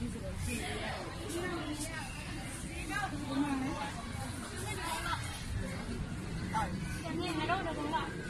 Thank you.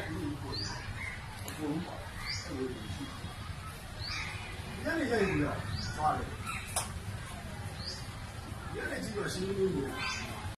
你那个什么文化，特别有趣。你那叫什么？啥的？你那几个是。